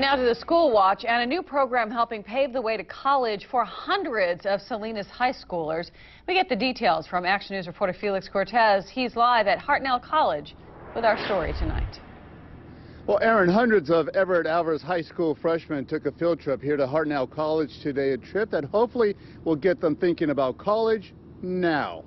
Now to the School Watch and a new program helping pave the way to college for hundreds of Salinas high schoolers. We get the details from Action News reporter Felix Cortez. He's live at Hartnell College with our story tonight. Well, Aaron, hundreds of Everett Alvarez High School freshmen took a field trip here to Hartnell College today, a trip that hopefully will get them thinking about college now.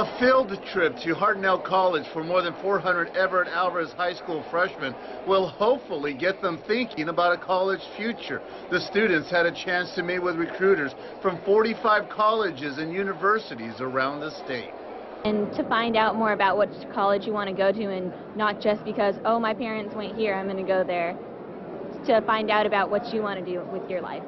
A field trip to Hartnell College for more than 400 Everett Alvarez High School freshmen will hopefully get them thinking about a college future. The students had a chance to meet with recruiters from 45 colleges and universities around the state. And to find out more about which college you want to go to and not just because, oh, my parents went here, I'm going to go there. To find out about what you want to do with your life.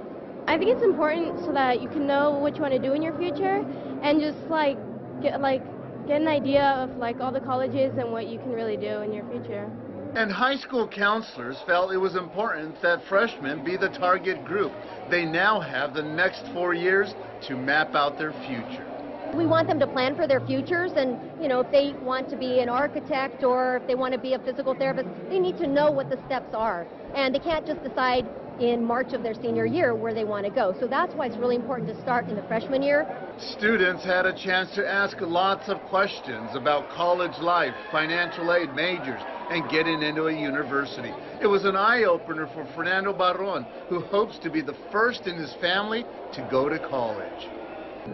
I think it's important so that you can know what you want to do in your future and just like get like get an idea of like all the colleges and what you can really do in your future. And high school counselors felt it was important that freshmen be the target group. They now have the next four years to map out their future. We want them to plan for their futures and, you know, if they want to be an architect or if they want to be a physical therapist, they need to know what the steps are. And they can't just decide in March of their senior year where they want to go. So that's why it's really important to start in the freshman year. Students had a chance to ask lots of questions about college life, financial aid majors, and getting into a university. It was an eye-opener for Fernando Barron, who hopes to be the first in his family to go to college.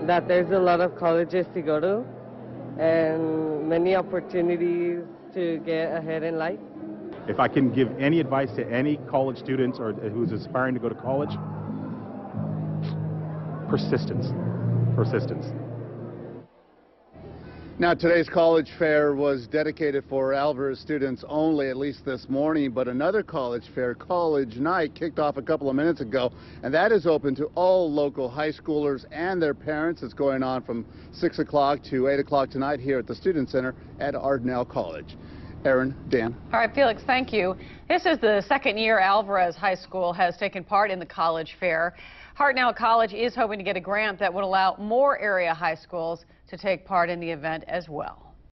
That there's a lot of colleges to go to and many opportunities to get ahead in life. If I can give any advice to any college students or who's aspiring to go to college, persistence, persistence. Now, today's college fair was dedicated for Alvarez students only, at least this morning, but another college fair, College Night, kicked off a couple of minutes ago, and that is open to all local high schoolers and their parents. It's going on from 6 o'clock to 8 o'clock tonight here at the Student Center at Hartnell College. Aaron, Dan. All right, Felix, thank you. This is the second year Alvarez High School has taken part in the college fair. Hartnell College is hoping to get a grant that would allow more area high schools to take part in the event as well.